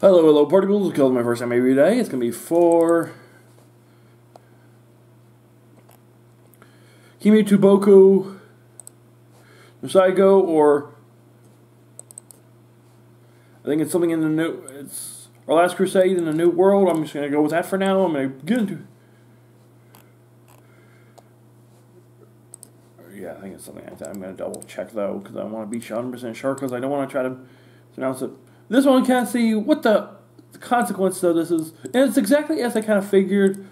Hello, hello, party particles. It's my first time every day. It's going to be for Kimi to Boku Saigo, or I think it's something in the new. It's our last crusade in the new world. I'm just going to go with that for now. I'm going to get into. Yeah, I think it's something like that. I'm going to double check though because I want to be 100% sure because I don't want to try to pronounce it. This one can't see what the, consequence of this is. And it's exactly as I kind of figured.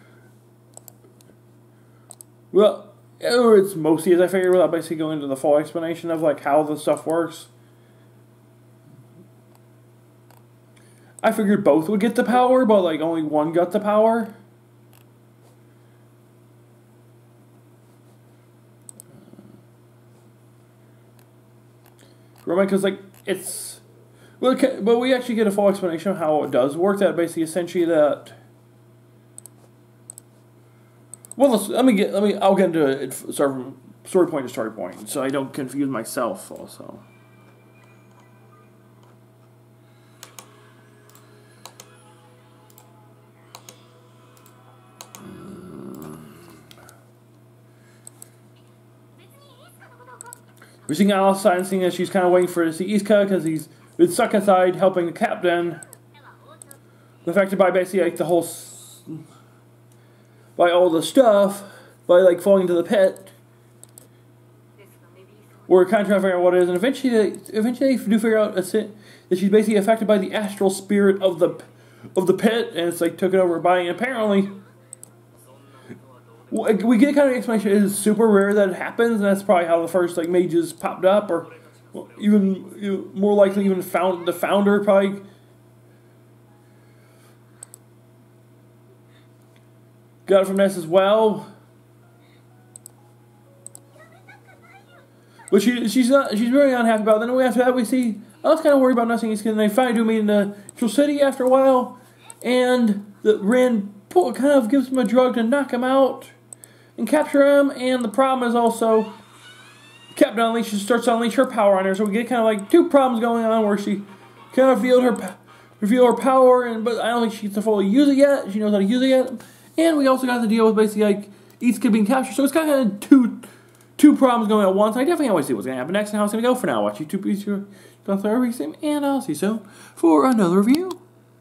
Well, or it's mostly as I figured without basically going into the full explanation of like how the stuff works. I figured both would get the power, but like only one got the power. Remember, because like it's well, but we actually get a full explanation of how it does work. That basically, essentially, that. Well, let's, let me get. Let me. I'll get into it. Start from story point to story point, so I don't confuse myself. Also. We're seeing Alice and seeing that she's kind of waiting for to see Iska because he's with stuck inside helping the captain. Affected by basically like the whole. by all the stuff. By like falling into the pit. We're kind of trying to figure out what it is, and eventually, they, eventually, they do figure out that she's basically affected by the astral spirit of the of the pit, and it's like took it over body. And apparently, we get kind of explanation. It is super rare that it happens, and that's probably how the first like mages popped up, or even more likely, even found the founder probably. Got it from this as well. But she she's not she's very unhappy about it. Then after that we see I was kind of worried about nothing. He's to they finally do meet in the Neutral City after a while, and the Rin kind of gives him a drug to knock him out and capture him. And the problem is also Captain Unleashes starts to unleash her power on her, so we get kind of like two problems going on where she kind of revealed her reveal her power, and but I don't think she gets to fully use it yet. She knows how to use it yet, and we also got to deal with basically like each kid being captured. So it's kind of two two problems going at once. I definitely always see what's gonna happen next and how it's gonna go for now. Watch YouTube, go through everything, and I'll see you soon for another review.